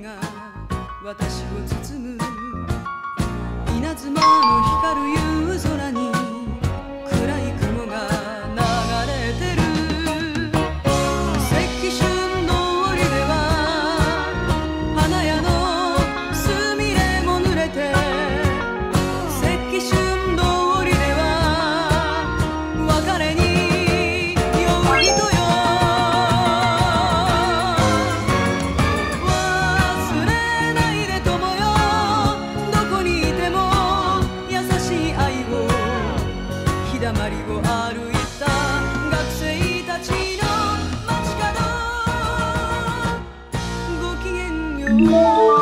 が私を包む稲妻の日だまりを歩いた学生たちの街角ごきげんよう。